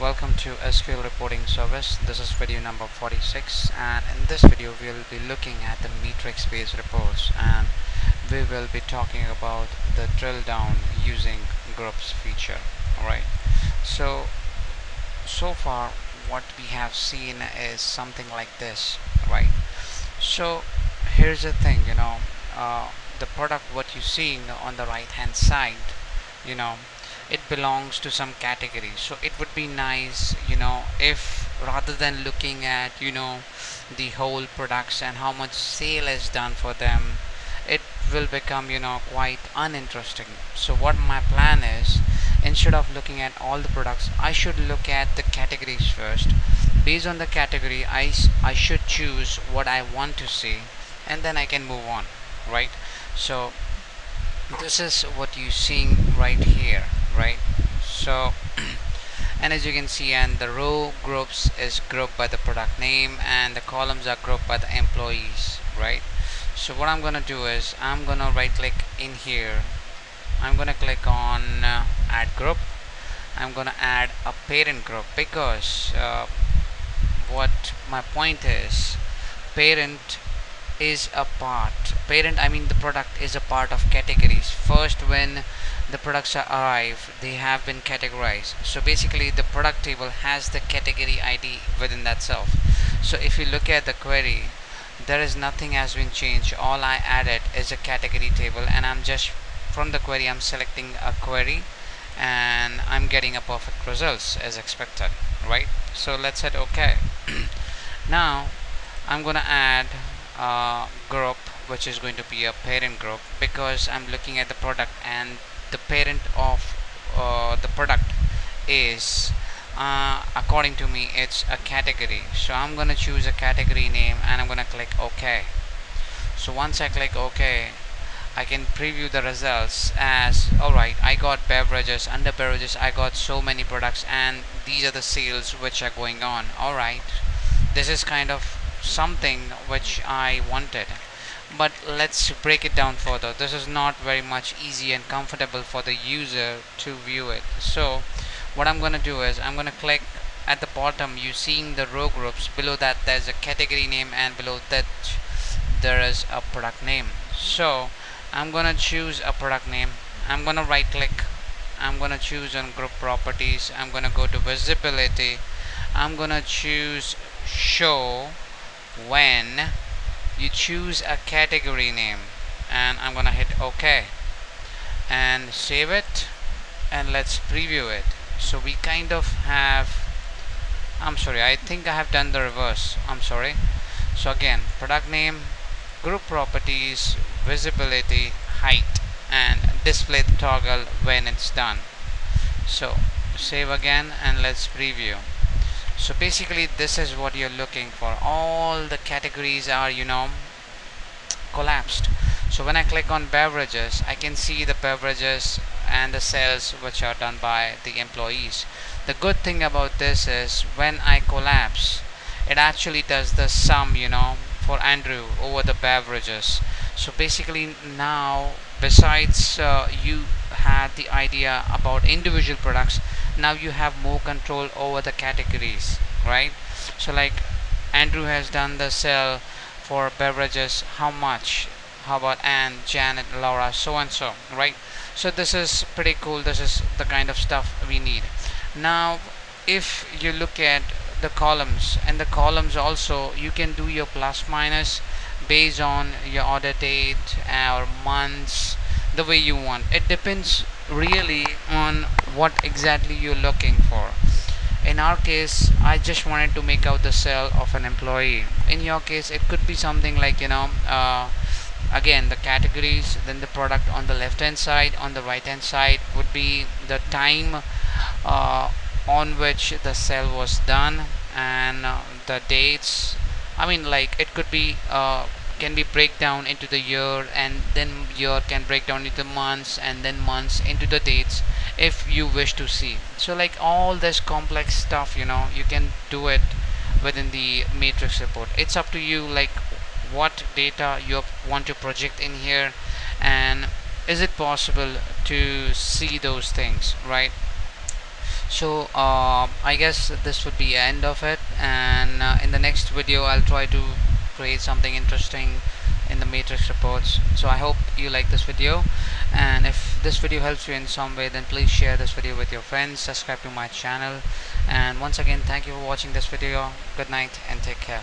welcome to SQL reporting service. This is video number 46 and in this video we'll be looking at the matrix based reports and we will be talking about the drill down using groups feature alright? So so far what we have seen is something like this right? So here's the thing you know uh, the product what you're seeing on the right hand side you know it belongs to some category. So it would be nice you know if rather than looking at you know the whole products and how much sale is done for them it will become you know quite uninteresting. So what my plan is instead of looking at all the products I should look at the categories first. Based on the category I, I should choose what I want to see and then I can move on right? So this is what you're seeing right here right? So and as you can see and the row groups is grouped by the product name and the columns are grouped by the employees right? So what I'm gonna do is I'm gonna right click in here. I'm gonna click on uh, add group. I'm gonna add a parent group because uh, what my point is parent is a part. Parent I mean the product is a part of categories. First when the products arrive they have been categorized. So basically the product table has the category ID within that self. So if you look at the query there is nothing has been changed. All I added is a category table and I'm just from the query I'm selecting a query and I'm getting a perfect results as expected right? So let's hit OK. Now I'm gonna add uh, group which is going to be a parent group because I'm looking at the product and the parent of uh, the product is uh, according to me it's a category. So I'm gonna choose a category name and I'm gonna click OK. So once I click OK I can preview the results as alright I got beverages under beverages I got so many products and these are the sales which are going on. Alright. This is kind of something which I wanted. But let's break it down further. This is not very much easy and comfortable for the user to view it. So what I'm gonna do is I'm gonna click at the bottom you seeing the row groups. Below that there's a category name and below that there is a product name. So I'm gonna choose a product name. I'm gonna right click I'm gonna choose on group properties. I'm gonna go to visibility. I'm gonna choose show when you choose a category name. And I'm gonna hit OK. And save it and let's preview it. So we kind of have I'm sorry I think I have done the reverse. I'm sorry. So again product name group properties visibility height and display the toggle when it's done. So save again and let's preview so basically this is what you're looking for. All the categories are you know collapsed. So when I click on beverages I can see the beverages and the sales which are done by the employees. The good thing about this is when I collapse it actually does the sum you know for Andrew over the beverages. So basically now besides uh, you had the idea about individual products now you have more control over the categories right? So like Andrew has done the sale for beverages. How much? How about Anne Janet Laura so and so right? So this is pretty cool. This is the kind of stuff we need. Now if you look at the columns and the columns also you can do your plus minus based on your order date or months the way you want. It depends really on what exactly you're looking for. In our case I just wanted to make out the sale of an employee. In your case it could be something like you know uh, again the categories then the product on the left hand side on the right hand side would be the time uh, on which the sale was done and uh, the dates I mean like it could be uh, can be break down into the year and then year can break down into months and then months into the dates if you wish to see. So like all this complex stuff you know you can do it within the matrix report. It's up to you like what data you want to project in here and is it possible to see those things right so uh, I guess this would be end of it. And uh, in the next video I'll try to create something interesting in the matrix reports. So I hope you like this video. And if this video helps you in some way then please share this video with your friends. Subscribe to my channel. And once again thank you for watching this video. Good night and take care